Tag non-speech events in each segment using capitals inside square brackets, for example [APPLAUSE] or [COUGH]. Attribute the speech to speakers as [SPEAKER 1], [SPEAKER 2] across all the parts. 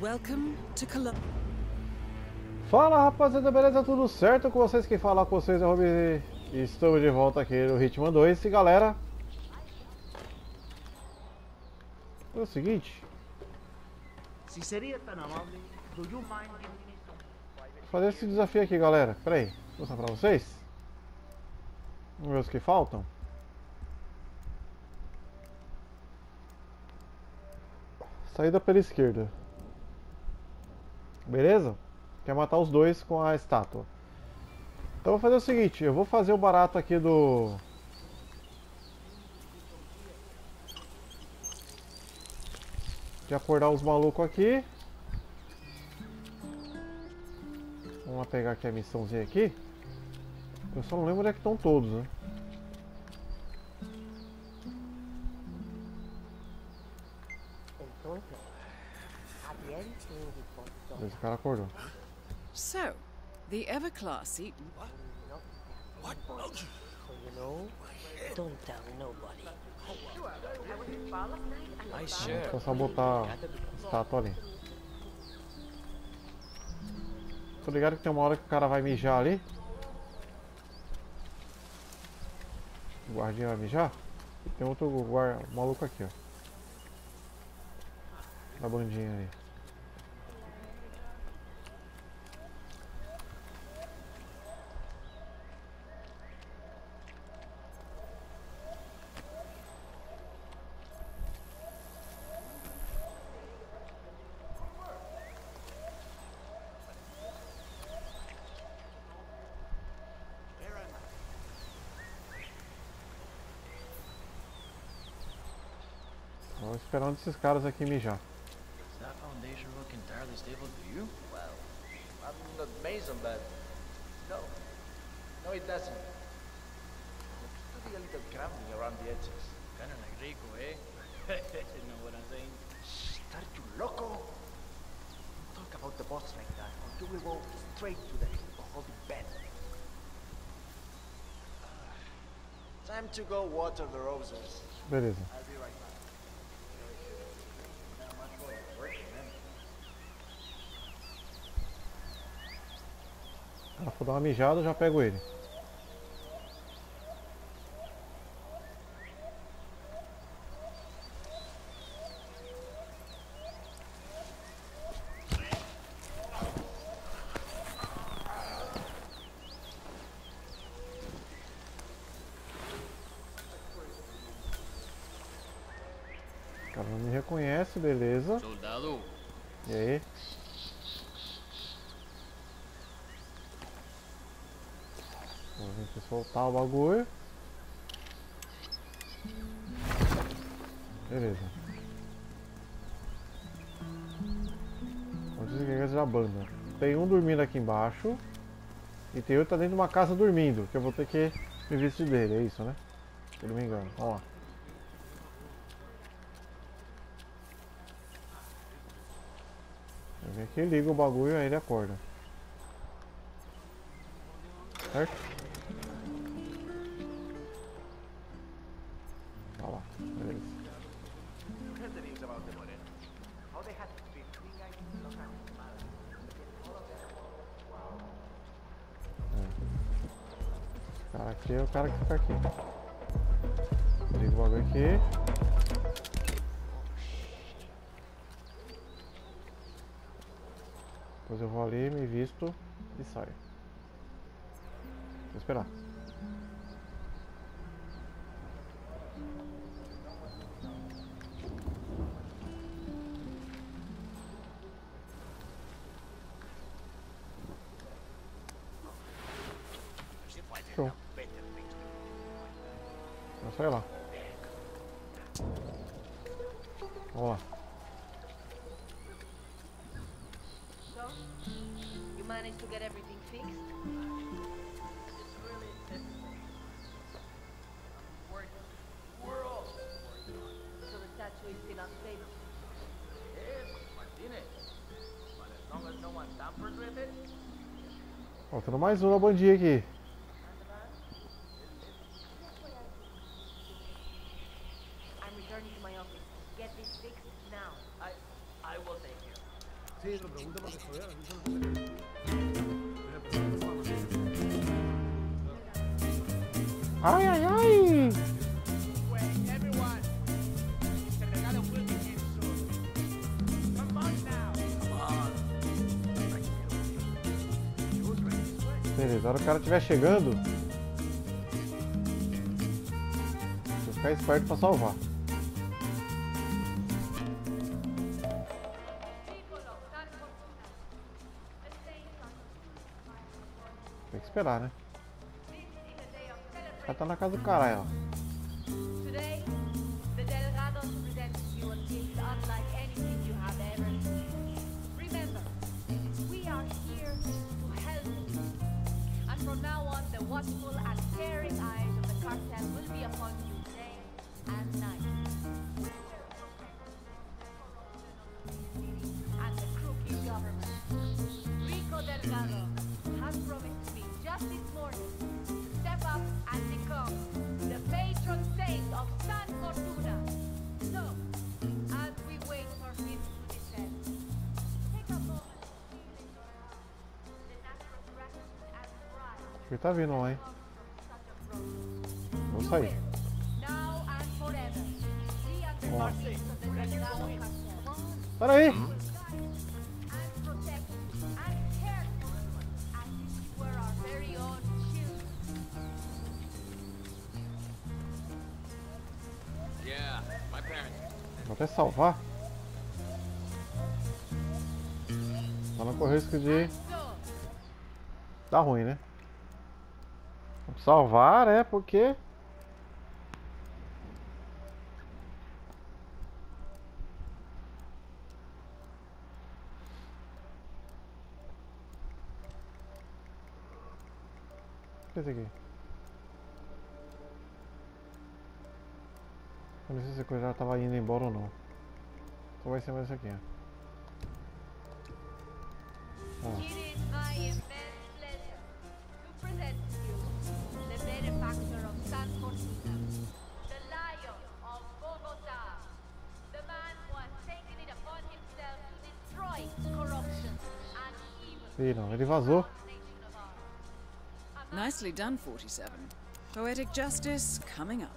[SPEAKER 1] Welcome to Colombia.
[SPEAKER 2] Fala rapaziada, beleza? Tudo certo com vocês? Quem fala com vocês é o Rob e estamos de volta aqui no Hitman 2 e galera É o seguinte.
[SPEAKER 3] Si sería tan amable, do you mind
[SPEAKER 2] Vou fazer esse desafio aqui galera. Pera aí, vou mostrar pra vocês. Vamos ver os que faltam. Saída pela esquerda Beleza? Quer matar os dois com a estátua Então eu vou fazer o seguinte Eu vou fazer o barato aqui do De acordar os malucos aqui Vamos lá pegar aqui a missãozinha aqui Eu só não lembro onde é que estão todos, né? Cara acordou
[SPEAKER 1] So, the ever classy.
[SPEAKER 4] So, you know, don't tell nobody.
[SPEAKER 5] Shirt.
[SPEAKER 2] Só só botar a estátua ali Tô ligado que tem uma hora que o cara vai mijar ali O guardinha vai mijar Tem outro guarda, maluco aqui, ó Na bandinha ali Esperando esses caras aqui mijar
[SPEAKER 5] Does that foundation look entirely stable to you?
[SPEAKER 6] Well, I'm not Mason, but no, no, it doesn't. Looks to be a little crumbly around the edges.
[SPEAKER 5] Kinda like Rico, eh? [LAUGHS] you know what I'm saying?
[SPEAKER 6] Shh, are you loco? Don't talk about the boss like that, or you will go straight to the holding bed. Time to go water the roses.
[SPEAKER 2] Beleza
[SPEAKER 6] I'll be right back. Not much more work, man.
[SPEAKER 2] Ela for dar uma mijada, eu já pego ele O cara não me reconhece, beleza.
[SPEAKER 5] Soldado.
[SPEAKER 2] E aí? Vamos ver se soltar o bagulho. Beleza. Vamos desligar da banda. Tem um dormindo aqui embaixo. E tem outro tá dentro de uma casa dormindo. Que eu vou ter que me vestir dele, é isso, né? Se eu não me engano. Vamos lá. Eu aqui, ligo o bagulho aí ele acorda. Certo?
[SPEAKER 6] Los Angeles.
[SPEAKER 2] Esse cara aqui é o cara que fica aqui. Ligo o bagulho aqui. Depois eu vou ali, me visto e saio. Vou esperar. Sair lá. Vamos lá.
[SPEAKER 7] So, you managed to get everything fixed? So the statue is still unstable.
[SPEAKER 6] Martinez. But as long as no one tampers with it,
[SPEAKER 2] Faltando mais um na bandinha aqui. Estiver chegando. Vou ficar esperto pra salvar. Tem que esperar, né? O cara tá na casa do caralho, ó.
[SPEAKER 7] Watchful and caring eyes of the cartel will be upon you
[SPEAKER 2] Ele tá vindo lá, hein? Vou
[SPEAKER 7] You
[SPEAKER 2] sair. Ó. Pera aí!
[SPEAKER 5] parents.
[SPEAKER 2] Vou até salvar. Pra não correr risco de dar ruim, né? Salvar, né? Porque. O que é esse aqui? Não sei se a coisa já tava indo embora ou não. Então vai ser mais isso aqui. Ó. não, ele vazou.
[SPEAKER 1] Nicely done, 47. Poetic justice coming up.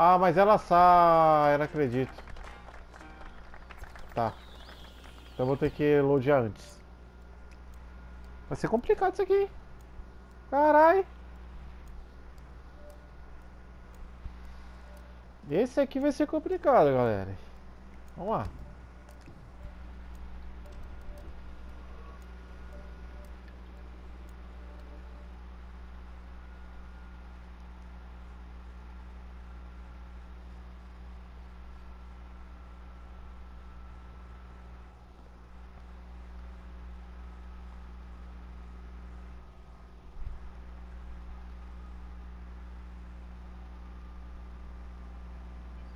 [SPEAKER 2] Ah, mas ela sai, eu não acredito. Tá. Então vou ter que loadear antes. Vai ser complicado isso aqui. Carai. Esse aqui vai ser complicado, galera. Vamos lá.
[SPEAKER 7] My immense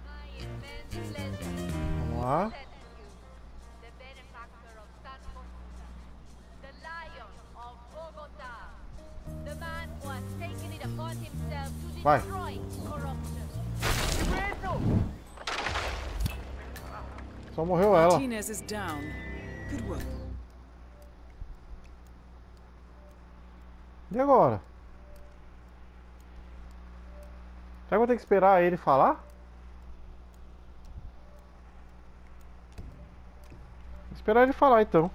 [SPEAKER 7] pleasure.
[SPEAKER 2] Vamos lá.
[SPEAKER 7] present you the benefactor of San Fortuna, the lion of Bogota, the man who has taken it upon himself to
[SPEAKER 2] Vai. Só morreu ela.
[SPEAKER 1] Martinez is down. Good work.
[SPEAKER 2] E agora? Será que eu vou ter que esperar ele falar? Esperar ele falar então.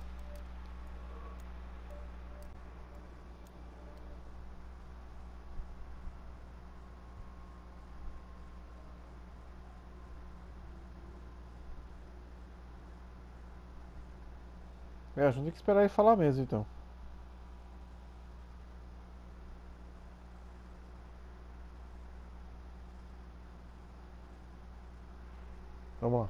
[SPEAKER 2] É, a gente tem que esperar ele falar mesmo então. Vamos lá.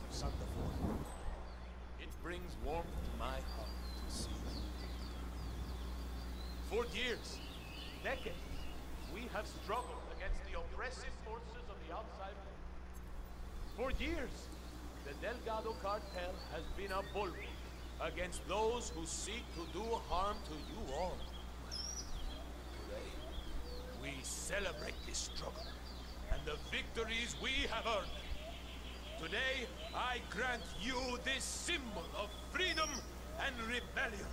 [SPEAKER 7] It
[SPEAKER 8] brings warmth to my heart to see you. For years, decades, we have struggled against the oppressive forces of the outside world. For years, the Delgado cartel has been a bulwark against those who seek to do harm to you all. Today, we celebrate this struggle and the victories we have earned. Today, I grant you this symbol of freedom and rebellion.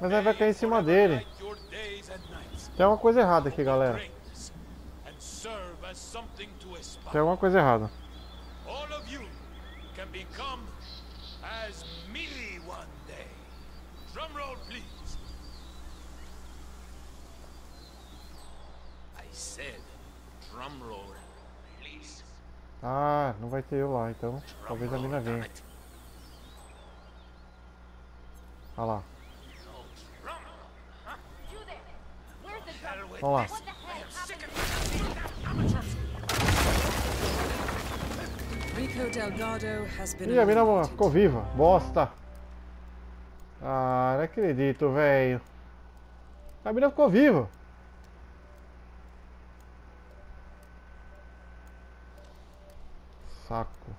[SPEAKER 2] Mas aí vai cair em cima dele. Tem uma coisa errada aqui, galera. Tem alguma coisa errada.
[SPEAKER 8] All of you can become as me one day. Drum roll, please. I said, drum roll, please.
[SPEAKER 2] Ah, não vai ter eu lá, então talvez a mina venha. Olha lá. Vamos lá. Ih, a mina ficou viva. Bosta. Ah, não acredito, velho. A mina ficou viva. Saco.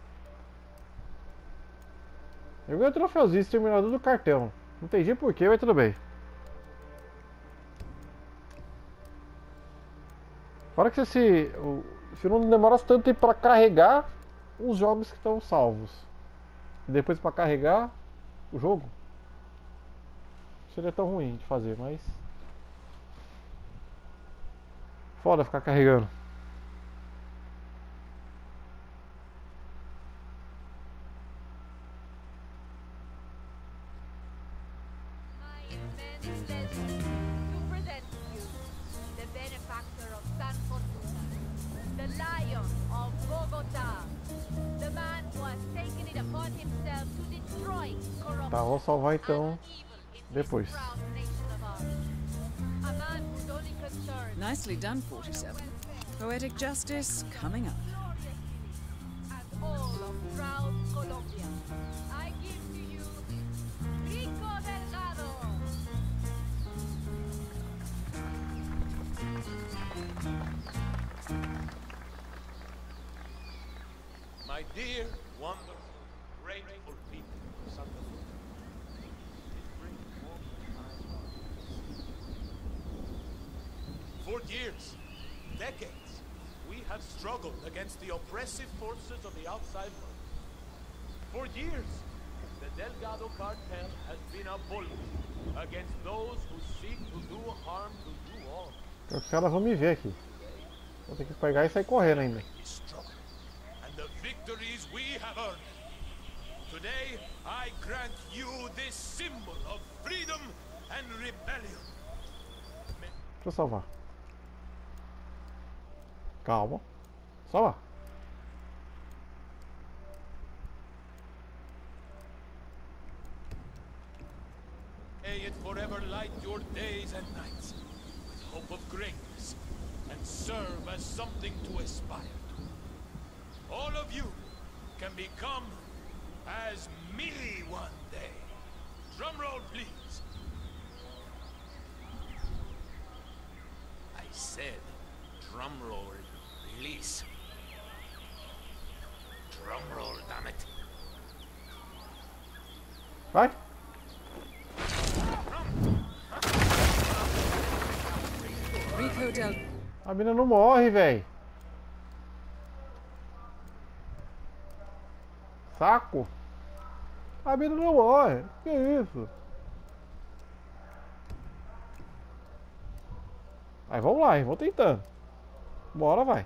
[SPEAKER 2] Eu ganhei o troféuzinho exterminador do cartão. Não entendi porquê, mas tudo bem. Fora que se, o- se não demorasse tanto tempo pra carregar os jogos que estão salvos. E depois pra carregar o jogo. Não seria tão ruim de fazer, mas. Foda ficar carregando. Vou salvar então
[SPEAKER 7] in this
[SPEAKER 2] depois.
[SPEAKER 1] Nicely done, 47. Poetic justice coming up.
[SPEAKER 8] My dear, wonderful, grateful people years, decades, we have struggled against the oppressive forces of the outside world. For years, the Delgado cartel has been a bulwark against those who seek to do harm to you all.
[SPEAKER 2] Os caras vão me ver aqui. Vou ter que pegar e sair correndo ainda.
[SPEAKER 8] and the victories we have earned. Today, I grant you this symbol of freedom and rebellion.
[SPEAKER 2] Deixa eu salvar. Calma. Salvar.
[SPEAKER 8] May it forever light your days and nights with hope of greatness and serve as something to aspire to. All of you can become as me one day. Drum roll, please. I said drum roll, please. Drum roll, damn it.
[SPEAKER 1] Del
[SPEAKER 2] A mina não morre, velho. Saco. A mina não morre. Que isso? Aí vamos lá, hein? Vou tentando. Bora, vai.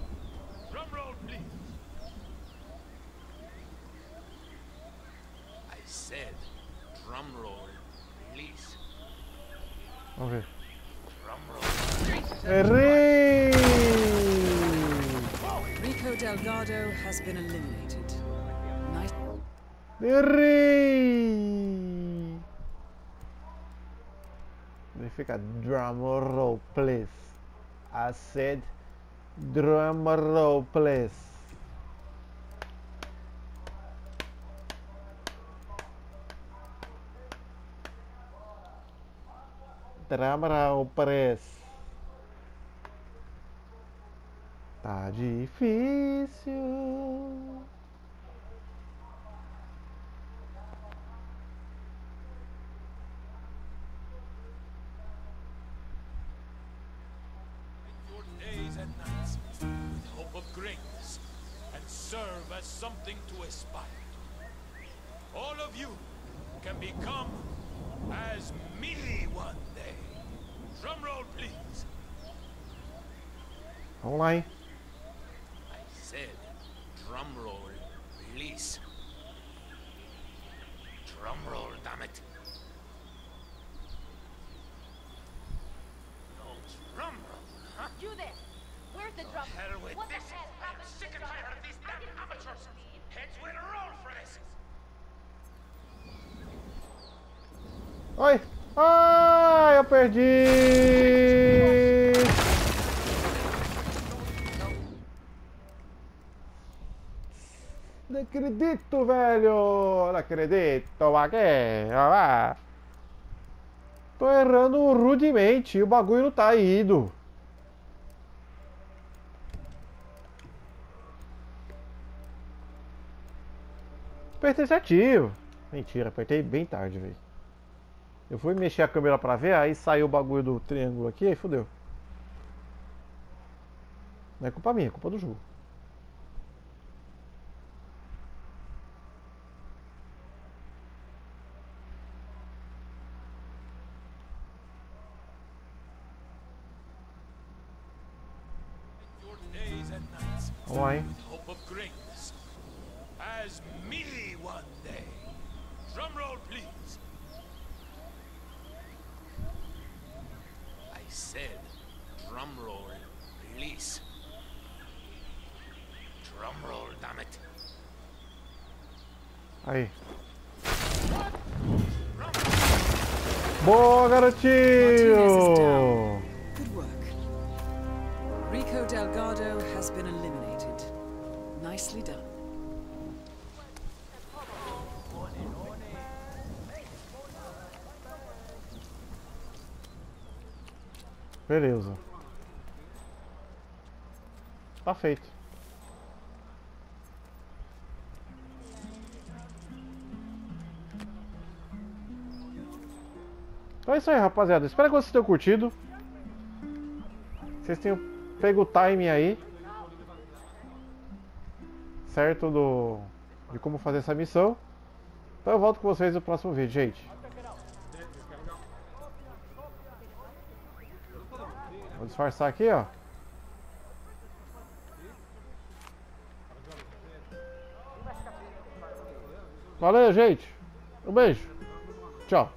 [SPEAKER 8] Drum roll, please.
[SPEAKER 5] I said, drum roll, please.
[SPEAKER 2] Vamos ver.
[SPEAKER 5] Drum roll.
[SPEAKER 2] Errei!
[SPEAKER 1] Rico Delgado has been eliminated. Nice.
[SPEAKER 2] Errei! Ele fica drum roll, please. I said drum roll, please. Drum roll, please. Tá difícil.
[SPEAKER 8] days hope of greatness and serve as something to aspire to. All of you can become as me one day. Drum roll, please.
[SPEAKER 2] Lá.
[SPEAKER 5] I said, drum roll, please. Drum roll, damn it.
[SPEAKER 2] Oi! Ai, eu perdi! Não acredito, velho! Não acredito, vá. Tô errando rudemente o bagulho não tá indo. Apertei certinho. Mentira, apertei bem tarde, velho. Eu fui mexer a câmera pra ver, aí saiu o bagulho do triângulo aqui, aí fodeu. Não é culpa minha, é culpa do jogo.
[SPEAKER 5] Roll, please. Drum roll, damn it.
[SPEAKER 2] Aí. Boa, garotinho!
[SPEAKER 1] Good work. Rico Delgado has been eliminated. Nicely done.
[SPEAKER 2] Beleza. Tá feito. Então é isso aí, rapaziada. Espero que vocês tenham curtido. Vocês tenham pego o time aí. Certo? Do, de como fazer essa missão. Então eu volto com vocês no próximo vídeo, gente. Vou disfarçar aqui, ó. Valeu, gente. Um beijo. Tchau.